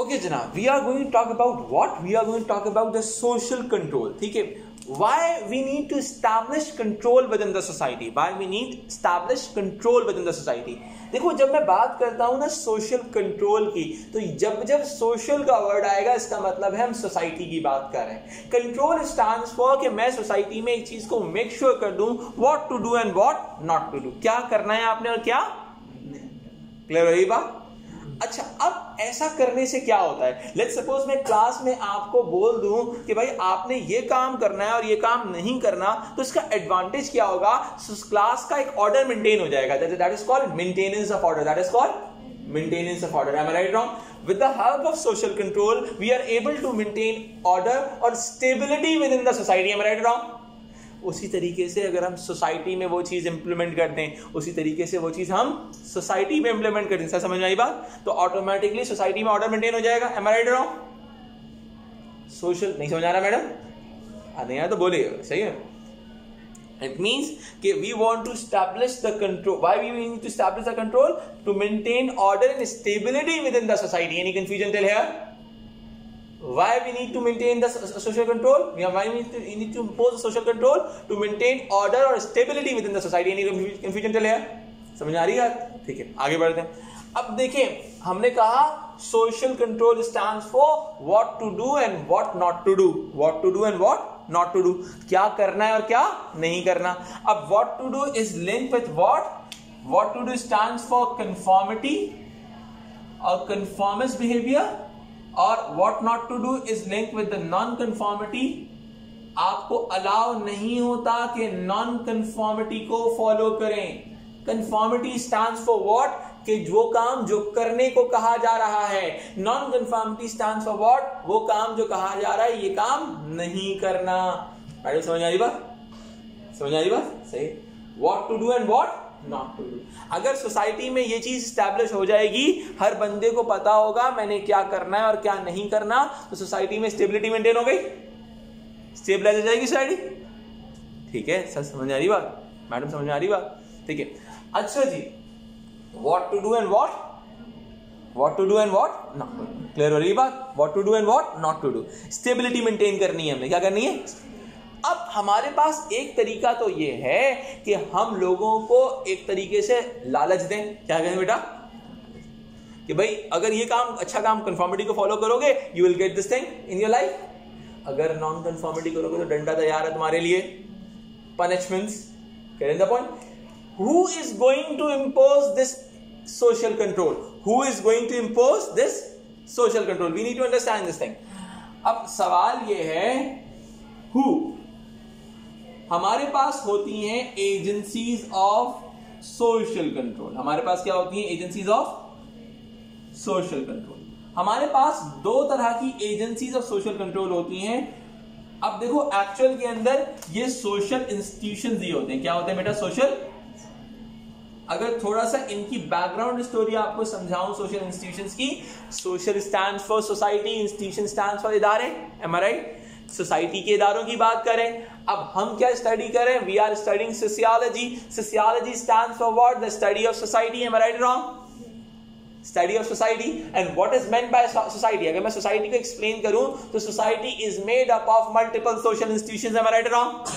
Okay जनाब we are going to talk about what we are going to talk about the social control ठीक है? Why we need to establish control within the society? Why we need establish control within the society? देखो, जब मैं बात करता हूँ ना social control की तो जब जब सोशल का वर्ड आएगा, इसका मतलब है हम सोसाइटी की बात कर रहे हैं। कंट्रोल स्टैंड फॉर कि मैं सोसाइटी में एक चीज़ को मेक श्योर sure कर दूँ what to do and what not to do क्या करना है आपने और क्या? क्लियर रही बात? अच्छा अब ऐसा करने से क्या होता है? लेट सपोज़ मैं क्लास में आपको बोल दूँ कि भाई, आपने ये काम करना है और ये काम नहीं करना तो इसका एडवांटेज क्या होगा? क्लास का एक ऑर्डर मेंटेन हो जाएगा। That is called maintenance of order that is called maintenance of order am right wrong the help of social control, we are able to maintain order or stability within the society. Am i right or wrong उसी तरीके से अगर हम society में वो चीज़ implement कर दें उसी तरीके से वो चीज़ हम सोसाइटी में इंप्लीमेंट कर दें समझ में आई बात? तो ऑटोमेटिकली सोसाइटी में ऑर्डर मेंटेन हो जाएगा। एम आई रॉन्ग सोशल नहीं समझ आ रहा मैडम? नहीं यार तो बोलिए। सही है। इट मीन्स के we want to establish the control why we need to establish the control to maintain order and stability within the society any confusion tell here why we need to maintain the social control we why we need to, we need to impose social control to maintain order or stability within the society any confusion चले समझ आ रही है ठीक है आगे बढ़ते हैं अब देखें हमने कहा social control stand for what to do and what not to do what to do and what not to do क्या करना है और क्या नहीं करना अब what to do is link with what what to do stand for conformity और कंफॉर्मस behaviour और what not to do is link with non conformity आपको अलाउ नहीं होता कि नॉन कन्फॉर्मिटी को फॉलो करें. कन्फॉर्मिटी स्टैंड फॉर वॉट कि जो काम जो करने को कहा जा रहा है. Non conformity stand for what वो काम जो कहा जा रहा है, ये काम नहीं करना. समझ आ रही बात? समझ आ रही बात? सही. What to do and what not to do अगर सोसाइटी में ये चीज़ स्टैब्लिश हो जाएगी, हर बंदे को पता होगा मैंने क्या करना है और क्या नहीं करना तो सोसाइटी में स्टेबिलिटी मेंटेन हो गई? स्टेबलाइज हो जाएगी सोसाइटी ठीक है, सर, समझ आ रही बात? मैडम, समझ आ रही बात? ठीक है। अच्छा जी what to do and what what to do and what not clear हो रही बात? What to do and what not to do stability maintain करनी है हमने क्या करनी है? अब हमारे पास एक तरीका तो ये है कि हम लोगों को एक तरीके से लालच दें। क्या कहें बेटा? कि भाई, अगर ये काम अच्छा काम कंफर्मिटी को फॉलो करोगे you will get this thing in your life अगर नॉन कंफर्मिटी करोगे तो डंडा तैयार है तुम्हारे लिए। Punishments the point who is going to impose this social control who is going to impose this social control we need to understand this thing अब सवाल ये है हु हमारे पास होती हैं एजेंसीज ऑफ़ सोशल कंट्रोल हमारे पास क्या होती हैं? एजेंसीज ऑफ़ सोशल कंट्रोल हमारे पास दो तरह की एजेंसीज ऑफ़ सोशल कंट्रोल होती हैं। अब देखो एक्चुअल के अंदर ये सोशल इंस्टीट्यूशन ही होते हैं। क्या होते हैं बेटा? सोशल अगर थोड़ा सा इनकी बैकग्राउंड स्टोरी आपको समझाऊं सोशल इंस्टीट्यूशंस की social stand for society institution stand for इदारे एम आई राइट सोसाइटी के इदारों की बात करें, अब हम क्या स्टडी करें? We are studying sociology sociology stand for what the study of society am right wrong study of society and what is meant by society अगर मैं सोसाइटी को एक्सप्लेन करूँ तो society is made up of multiple social institutions am right wrong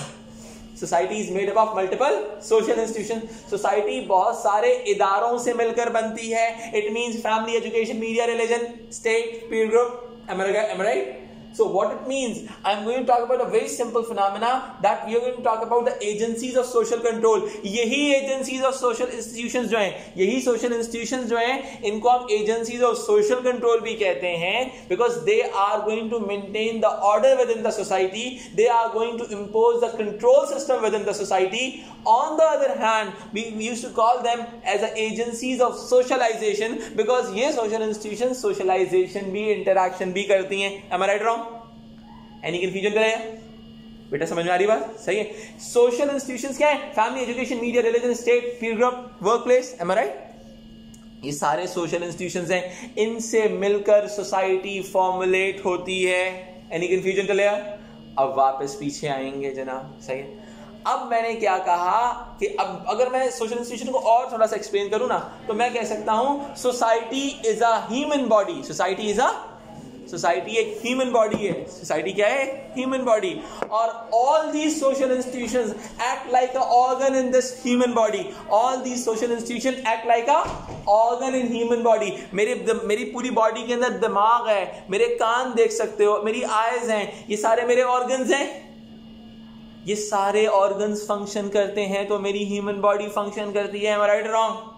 society is made up of multiple social institution society बहुत सारे इदारों से मिलकर बनती है. It means family education media religion state peer group am right So what it means, I'm going to talk about a very simple phenomena that we are going to talk about the agencies of social control. यही agencies of social institutions जो हैं यही social institutions जो हैं इनको हम agencies of social control भी कहते हैं because they are going to maintain the order within the society. They are going to impose the control system within the society. On the other hand, we, we used to call them as the agencies of socialization because ये social institutions socialization भी interaction भी करती हैं. Am I right wrong? Any confusion करें? बेटा, समझ में आ रही बात? सही है। सोशल इंस्टीट्यूशन क्या है? Family education media religion state peer group work place am right ये सारे सोशल इंस्टीट्यूशन हैं। इनसे मिलकर सोसाइटी फॉर्मुलेट होती है। एनी कंफ्यूजन चले अब वापस पीछे आएँगे जनाब। सही है। अब मैंने क्या कहा कि अब अगर मैं सोशल इंस्टीट्यूशन को और थोड़ा सा एक्सप्लेन करूँ ना तो मैं कह सकता हूँ society is a human body society is a society एक ह्यूमन बॉडी है। सोसाइटी क्या है? ह्यूमन बॉडी और all the social institution act like a organ in this human body all the social institution act like a organ in human body मेरे मेरी पूरी body के अंदर दिमाग है। मेरे कान देख सकते हो। मेरी आयज हैं। ये सारे मेरे ऑर्गन्स हैं। ये सारे ऑर्गन्स फ़ंक्शन करते हैं तो मेरी ह्यूमन बॉडी फ़ंक्शन करती है। राइट रॉन्ग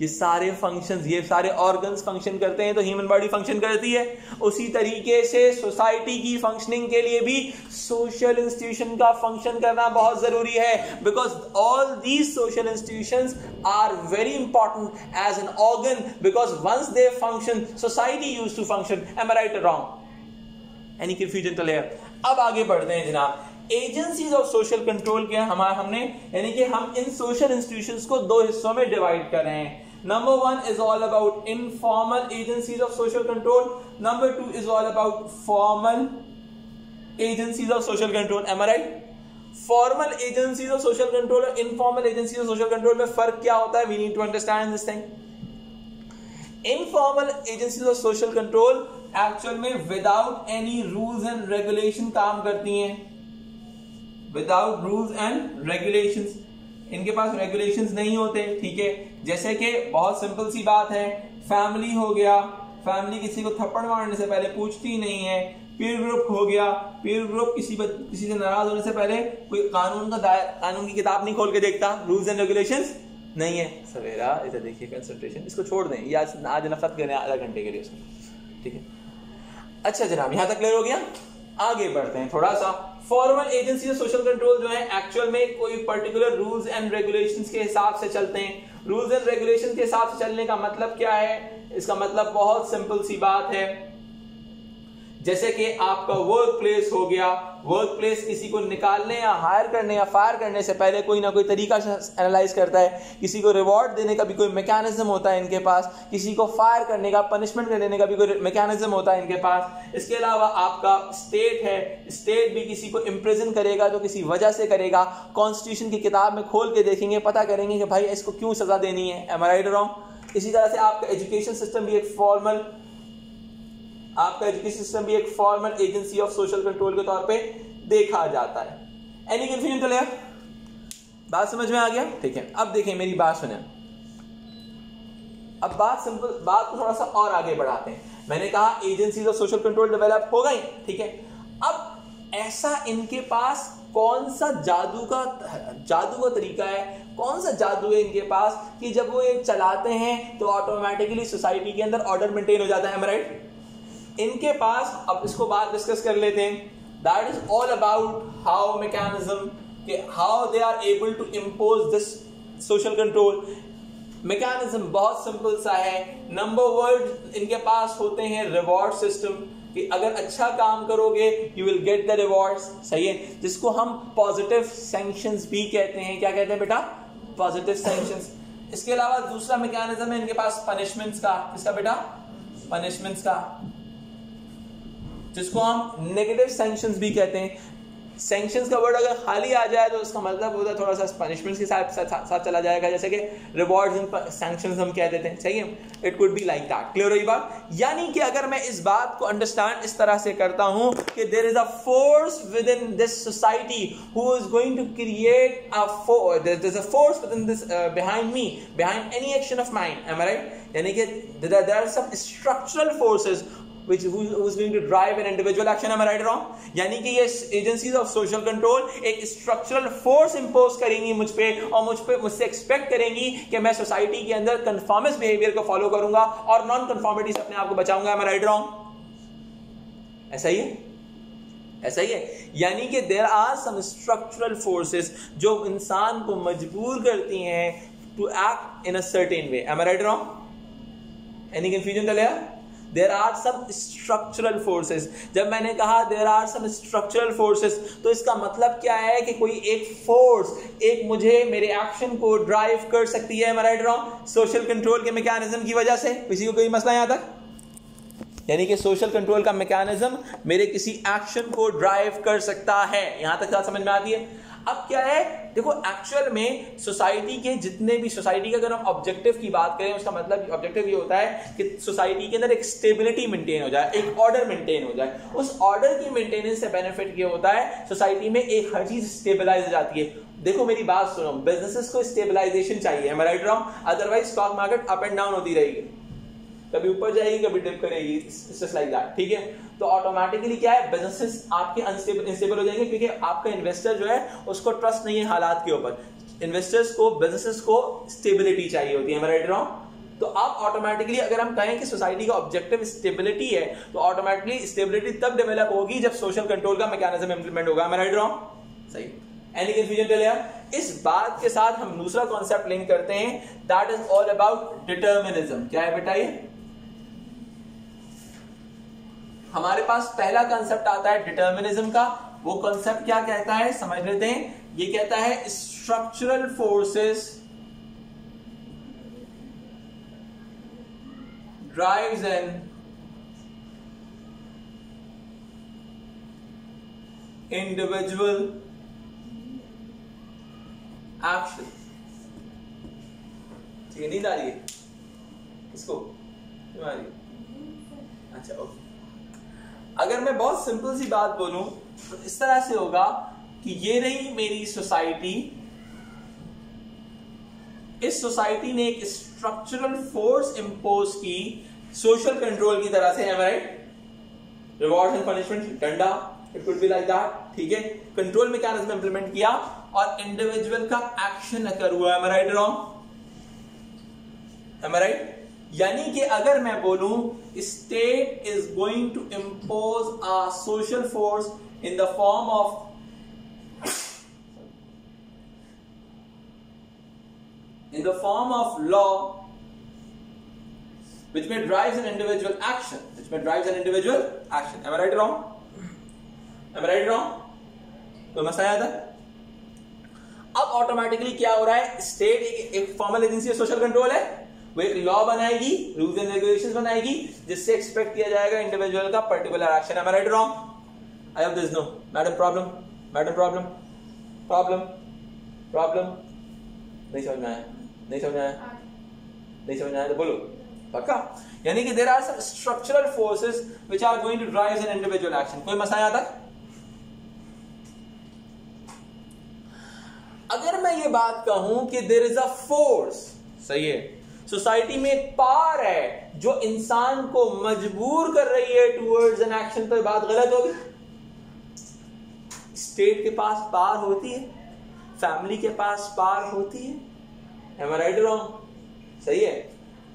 ये सारे फ़ंक्शंस ये सारे ऑर्गन्स फ़ंक्शन करते हैं तो ह्यूमन बॉडी फ़ंक्शन करती है। उसी तरीके से सोसाइटी की फंक्शनिंग के लिए भी सोशल इंस्टीट्यूशन का फ़ंक्शन करना बहुत ज़रूरी है। Because all these social institution are very important as an organ because once they function society use to function am right wrong any confusion clear अब आगे बढ़ते हैं जनाब। एजेंसीज ऑफ़ सोशल कंट्रोल के हमारे हमने, यानी कि हम इन सोशल इंस्टीट्यूशंस को दो हिस्सों में डिवाइड कर रहे हैं। Number one is all about informal agencies of social control. Number two is all about formal agencies of social control. Am I right? Formal agencies of social control और informal agencies of social control में फ़र्क क्या होता है we need to understand this thing informal agencies of social control actual में without any rules and regulation काम करती हैं विदाउट रूल्स एंड रेगुलेशंस इनके पास रेगुलेशंस नहीं होते, ठीक है? जैसे कि बहुत सिंपल सी बात है फैमिली हो गया फैमिली किसी को थप्पड़ मारने से पहले पूछती नहीं है पीर ग्रुप हो गया पीर ग्रुप किसी किसी से नाराज़ होने से पहले कोई कानून का कानून की किताब नहीं खोल के देखता रूल्स एंड रेगुलेशंस नहीं है। सवेरा, इधर देखिए कंसंट्रेशन इसको छोड़ दें आज आज नफरत करें आधा घंटे के लिए उसको ठीक है? अच्छा जनाब, यहाँ तक क्लियर हो गया? आगे बढ़ते हैं थोड़ा सा। फॉर्मल एजेंसी सोशल कंट्रोल जो है एक्चुअल में कोई पर्टिकुलर रूल्स एंड रेगुलेशन के हिसाब से चलते हैं। रूल्स एंड रेगुलेशन के हिसाब से चलने का मतलब क्या है? इसका मतलब बहुत सिंपल सी बात है। जैसे कि आपका वर्क प्लेस हो गया वर्क प्लेस किसी को निकालने या हायर करने या फायर करने से पहले कोई ना कोई तरीका एनालाइज करता है। किसी को रिवॉर्ड देने का भी कोई मैकेनिज्म होता है इनके पास। किसी को फायर करने का पनिशमेंट देने का भी कोई मैकेनिज्म होता है इनके पास। इसके अलावा आपका स्टेट है स्टेट भी किसी को इम्प्रेजन करेगा तो किसी वजह से करेगा। कॉन्स्टिट्यूशन की किताब में खोल के देखेंगे, पता करेंगे कि भाई इसको क्यों सजा देनी है। एम राइट रॉन्ग इसी तरह से आपका एजुकेशन सिस्टम भी एक फॉर्मल आपका एजुकेशन सिस्टम भी एक formal agency of social control के तौर पे देखा जाता है। एनी कंफ्यूजन तो क्लियर बात समझ में आ गया? ठीक है, अब देखें, मेरी बात सुने। अब बात सिंपल बात को थोड़ा सा और आगे बढ़ाते हैं। मैंने कहा agencies of social control develop हो गई, ठीक है? अब ऐसा इनके पास कौन सा जादू का जादू का तरीका है? कौन सा जादू है इनके पास कि जब वो ये चलाते हैं तो ऑटोमेटिकली सोसाइटी के अंदर ऑर्डर मेंटेन हो जाता है राइट इनके पास, अब इसको बात डिस्कस कर लेते हैं। That is all about how mechanism how they are able to impose this social control mechanism बहुत सिंपल सा है। नंबर वर्ड इनके पास होते हैं रिवॉर्ड सिस्टम कि अगर अच्छा काम करोगे you will get the reward सही है? जिसको हम पॉजिटिव सैंक्शंस भी कहते हैं। क्या कहते हैं बेटा? पॉजिटिव सैंक्शंस इसके अलावा दूसरा मैकेनिज्म है इनके पास पनिशमेंट्स का। किसका बेटा? पनिशमेंट्स का। जिसको हम नेगेटिव सैंक्शंस भी कहते हैं। सैंक्शंस का वर्ड अगर खाली आ जाए तो उसका मतलब होता है थोड़ा सा पनिशमेंट्स के साथ साथ, साथ चला जाएगा। जैसे कि रिवॉर्ड्स इन सैंक्शंस हम कह देते हैं। सही है? It could be like that clear रही बात? यानी कि अगर मैं इस बात को अंडरस्टैंड इस तरह से करता हूँ कि there is a force within this society who is going to create a force is a force within this behind me behind any action of mind am I right यानी कि there are some structural forces which who, who's going to drive an individual action am I right wrong? यानी कि ये agencies of social control एक structural force impose करेंगी मुझ पे और मुझ पे मुझसे एक्सपेक्ट करेंगी कि मैं सोसाइटी के अंदर कन्फॉर्मिस्ट बिहेवियर को फॉलो करूँगा और नॉन कन्फॉर्मिटी से अपने आप को बचाऊँगा एम राइट रॉन्ग ऐसा ही है? ऐसा ही है। यानी कि there are some structural forces जो इंसान को मजबूर करती हैं to act in a certain way am right wrong any confusion चलेगा there are some structural forces जब मैंने कहा there are some structural forces तो इसका मतलब क्या है कि कोई एक फोर्स एक मुझे मेरे एक्शन को ड्राइव कर सकती है। राइट रॉन्ग सोशल कंट्रोल के मैकेनिज्म की वजह से? किसी को कोई मसला यहाँ तक? यानी कि सोशल कंट्रोल का मैकेनिज्म मेरे किसी एक्शन को ड्राइव कर सकता है। यहाँ तक समझ में आती है? अब क्या है? देखो एक्चुअल में सोसाइटी के जितने भी सोसाइटी के अगर हम ऑब्जेक्टिव की बात करें, उसका मतलब ऑब्जेक्टिव ये होता है कि सोसाइटी के अंदर एक स्टेबिलिटी मेंटेन हो जाए, एक ऑर्डर मेंटेन हो जाए। उस ऑर्डर की मेंटेनेंस से बेनिफिट ये होता है सोसाइटी में एक हर चीज़ स्टेबलाइज हो जाती है। देखो मेरी बात सुनो बिजनेसेस को स्टेबलाइजेशन चाहिए right wrong otherwise stock market up and down होती रहेगी। कभी ऊपर जाएगी, कभी डिप करेगी लाइक दैट ठीक है? तो ऑटोमेटिकली क्या है? बिजनेसेस आपके अनस्टेबल हो जाएँगे क्योंकि आपका इन्वेस्टर जो है, उसको ट्रस्ट नहीं है हालात के ऊपर। इन्वेस्टर्स को बिजनेसेस को स्टेबिलिटी चाहिए होती है राइट रॉन्ग तो आप ऑटोमेटिकली अगर हम कहें कि सोसाइटी का ऑब्जेक्टिव स्टेबिलिटी है तो ऑटोमेटिकली स्टेबिलिटी तब डेवलप होगी जब सोशल कंट्रोल का मैकेनिज्म इंप्लीमेंट होगा मैं राइट रॉन्ग सही। एनी कंफ्यूजन टेल इस बात के साथ हम दूसरा कॉन्सेप्ट लिंक करते हैं। That is all about determinism क्या है बेटा ये? हमारे पास पहला कंसेप्ट आता है डिटर्मिनिज्म का। वो कंसेप्ट क्या कहता है? समझ लेते हैं। ये कहता है structural forces drives an individual action ठीक है नींद आ रही है? किसको? आ रही है। अच्छा ओके अगर मैं बहुत सिंपल सी बात बोलूँ तो इस तरह से होगा कि ये रही मेरी सोसाइटी इस सोसाइटी ने एक स्ट्रक्चरल फोर्स इंपोज की सोशल कंट्रोल की तरह से राइट रिवॉर्ड एंड पनिशमेंट डंडा it could be like that ठीक है? कंट्रोल मैकेनिज्म इंप्लीमेंट किया और इंडिविजुअल का एक्शन अकर हुआ है राइट रॉन्ग एम राइट यानी कि अगर मैं बोलूँ state is going to impose a social force in the form of in the form of law which में drives an individual action which में drive an individual action am right wrong am right wrong तो मैं समझ आया अब automatically क्या हो रहा है? स्टेट एक फॉर्मल एजेंसी सोशल कंट्रोल है। वो एक लॉ बनाएगी रूल्स एंड रेगुलेशन बनाएगी, जिससे एक्सपेक्ट किया जाएगा इंडिविजुअल का particular action am right wrong I this no madam problem madam problem problem problem नहीं समझ में आया। नहीं समझ आया। नहीं समझ आया तो बोलो। पक्का? यानी कि there are some structural forces which are going to drive an individual action कोई मसला आया तक अगर मैं ये बात कहूँ कि देर इज़ अ फोर्स सही है सोसाइटी में एक पार है जो इंसान को मजबूर कर रही है टूवर्ड्स एन एक्शन तो बात गलत होगी। स्टेट के पास पार होती है। फैमिली के पास पार होती है। एम राइट रॉन्ग सही है।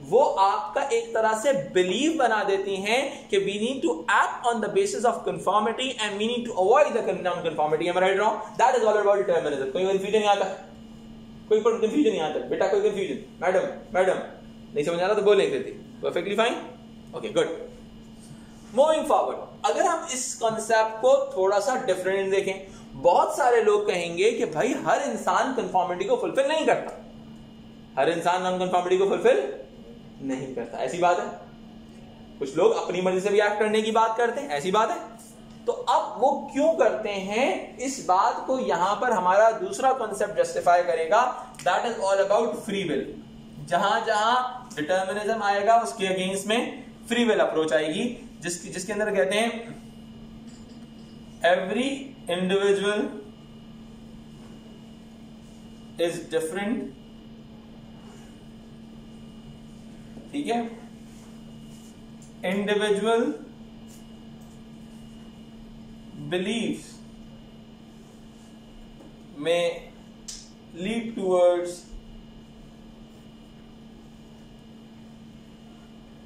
वो आपका एक तरह से बिलीव बना देती हैं कि we need to act on the basis of conformity and we need to avoid the conformity am right wrong that is all about determinism कोई कंफ्यूजन यहाँ तक कोई कंफ्यूजन यहाँ तक बेटा, कोई कंफ्यूजन मैडम मैडम नहीं समझ आ रहा तो. बोलेंगे perfectly fine okay good moving forward अगर हम इस कॉन्सेप्ट को थोड़ा सा डिफरेंट देखें, बहुत सारे लोग कहेंगे कि भाई, हर इंसान कंफॉर्मिटी को फुलफिल नहीं करता। हर इंसान नॉन कंफॉर्मिटी को फुलफिल नहीं करता। ऐसी बात है? कुछ लोग अपनी मर्ज़ी से भी एक्ट करने की बात करते हैं, ऐसी बात है? तो अब वो क्यों करते हैं? इस बात को यहाँ पर हमारा दूसरा कॉन्सेप्ट जस्टिफाई करेगा। That is all about free will जहाँ जहाँ डिटर्मिनिज्म आएगा, उसके अगेंस्ट में फ्री विल अप्रोच आएगी। जिसकी, जिसके अंदर कहते हैं एवरी इंडिविजुअल इज़ डिफरेंट ठीक है? इंडिविजुअल बिलीव में lead towards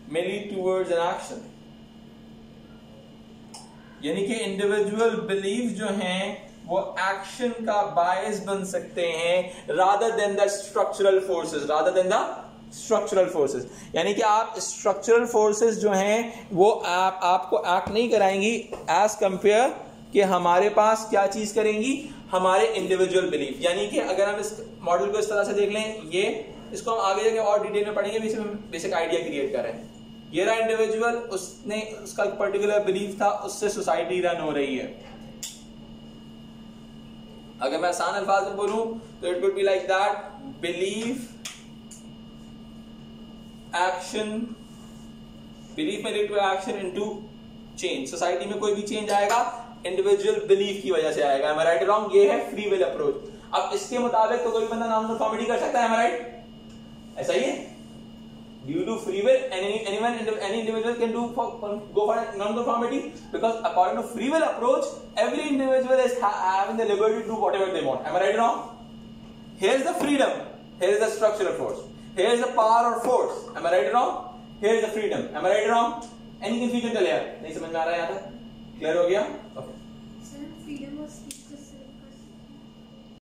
may lead towards an action. यानी कि इंडिविजुअल बिलीव जो हैं, वो एक्शन का बायस बन सकते हैं rather than the structural forces rather than the structural forces यानी कि आप स्ट्रक्चरल फोर्सेस जो हैं, वो आप, आपको एक्ट नहीं कराएँगी एज कंपेयर कि हमारे पास क्या चीज़ करेंगी? हमारे इंडिविजुअल बिलीफ यानी कि अगर हम इस मॉडल को इस तरह से देख लें, ये, इसको हम आगे जाके और डिटेल में पढ़ेंगे बेसिक आइडिया क्रिएट कर रहे हैं। ये रहा इंडिविजुअल उसने, उसका पर्टिकुलर बिलीफ था, उससे सोसाइटी रन हो रही है। अगर मैं आसान अल्फाज में बोलूँ तो it would be like that believe action belief में to action into change society में कोई भी चेंज आएगा इंडिविजुअल बिलीफ की वजह से आएगा एम राइट रॉन्ग ये है फ्री विल अप्रोच अब इसके मुताबिक तो कोई बंदा नाम कॉमेडी कर सकता है एम राइट ऐसा ही है due to free will any anyone any individual can do for, go for non-conformity because according to free will approach every individual is ha having the liberty to do whatever they want am i right or wrong here's the freedom here is the structural force here is the power or force am i right or wrong here is the freedom am i right or wrong any confusion नहीं समझ में आ रहा है यहाँ तक clear हो गया Sir, freedom was